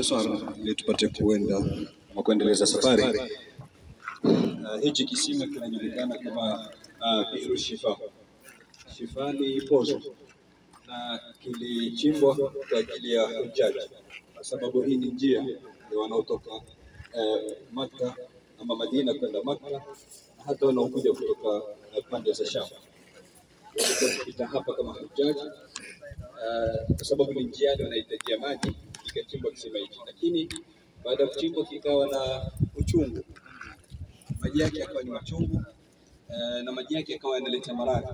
ikhtisar ili tupate kuenda ama kuendeleza safari. Uh, hichi kisima kinajulikana kama uh, shifa. Shifa ni pozo na kilichimbwa kwa ajili ya hujaji, kwa sababu hii ni njia ya wanaotoka uh, Maka ama Madina kwenda Maka na hata wanaokuja kutoka uh, pande za Sham wakipita hapa kama hujaji kwa sababu ni njiani wanahitajia maji, kikachimbwa kisima hiki, lakini baada ya kuchimbwa kikawa na uchungu, maji yake yakawa ni machungu uh, na maji yake yakawa yanaleta maradhi.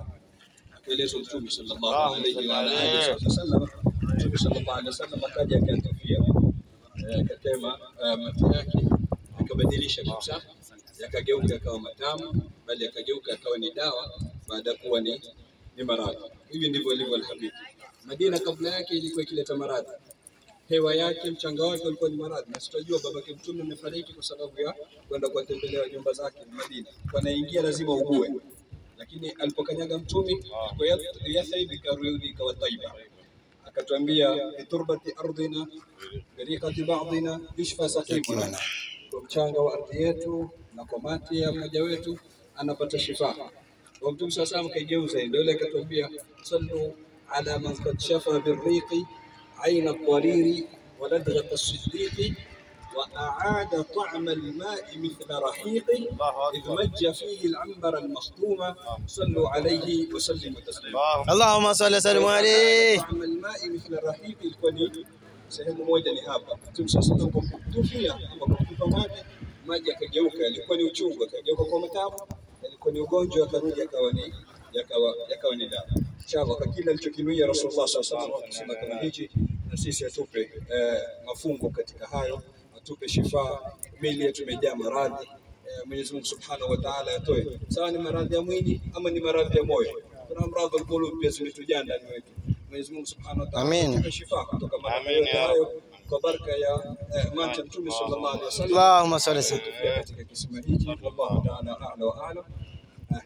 Akaelezwa Mtume sallallahu alaihi wa alihi wasallam, Mtume sallallahu alaihi wasallam akaja akatufia, Eh, akatema uh, maji yake akabadilisha kabisa, yakageuka yakawa matamu, bali yakageuka yakawa ni dawa baada ya kuwa ni, ni maradhi. Hivi ndivyo ilivyo Alhabibi. Madina kabla yake ilikuwa ikileta maradhi, hewa yake, mchanga wake ulikuwa ni maradhi, na tunajua babake mtume amefariki kwa sababu ya kwenda kuwatembelea nyumba zake Madina, wanaingia lazima ugue, lakini alipokanyaga mtume kwa Yath- Yathrib ikarudi ikawa Taiba, akatuambia biturbati ardhina birikati ba'dina yushfa saqimuna, kwa mchanga wa ardhi yetu na kwa mati ya mmoja wetu anapata shifa. Kwa Mtume sasa mkaigeuza ndio ile akatuambia sallu ala man qad shafa birriqi عين الضرير ولدغه الصديق وأعاد طعم الماء مثل رحيق إذ مج فيه العنبر المخطوم. صلوا عليه وسلموا تسليما. اللهم صل وسلم عليه. طعم الماء مثل رحيق الكني سهل مويدا لهابا. تمسى صدقكم توفي أما كنت مات ما جاك جوكا لكوني وشوكا جوكا كومتاب لكوني وغونجو كاروجا كواني يا كواني يا كواني دا ان شاء الله فكيل الجوكيلو يا رسول الله صلى الله عليه وسلم. na sisi atupe eh, mafungo katika hayo, atupe shifa. Mili yetu imejaa maradhi eh, Mwenyezi Mungu Subhanahu wa Ta'ala atoe, sawa ni maradhi ya mwili ama ni maradhi ya moyo. Kuna maradhi ya kulu pia zimetujaa ndani yetu. Mwenyezi Mungu Subhanahu wa Ta'ala atupe shifa kutoka maradhi hayo kwa baraka ya eh, mata Mtume sallallahu alaihi wasallam. Allahumma salli katika kisima hiki. Wallahu ta'ala a'la wa a'lam. Eh,